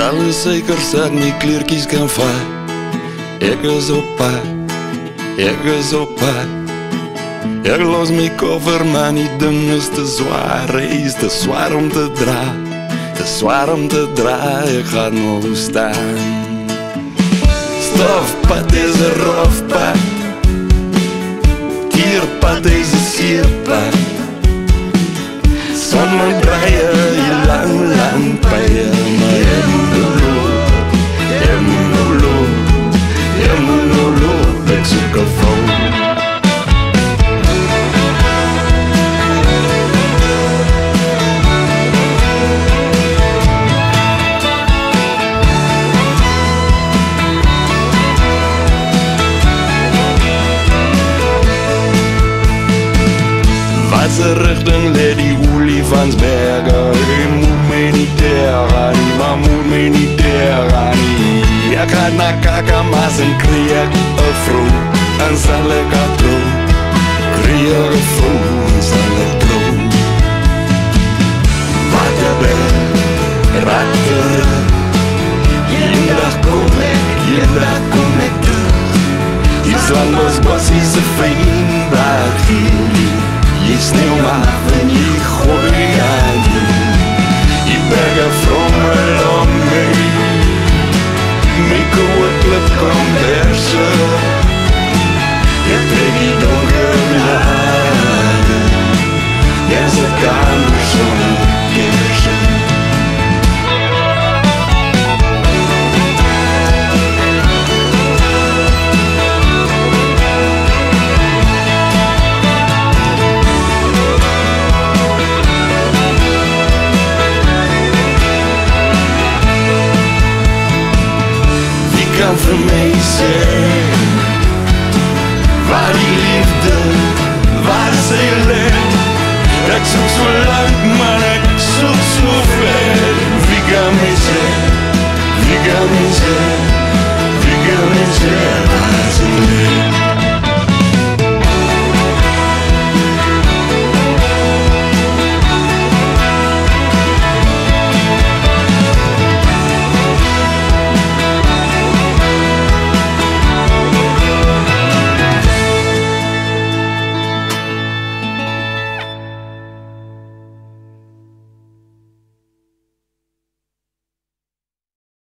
Alle suikers ek my kleertjies kan vat Ek is op pad Ek is op pad. Ek los my koffer man die ding is te zwaar Is te zwaar om te dra Te zwaar om te dra Ek ga nog staan. Stofpad is een rofpad. Tierpad is een sierpad. Sommer draaie Ek gaan na kakamas en kreeg een vrou En sal ek haar trouw Kreeg een vrou en sal ek trouw Wat een berg, wat een rug Eendag kom ek, eendag kom ek terug Die slangos bossies se fijn blaad geel Jy sneeuw maar en jy gooi aan jy Jy berge vrommel om my My koe klip kom berse Jy trek die donker blade Jy's een My sê Waar die liefde, waar sy lê Ek soek so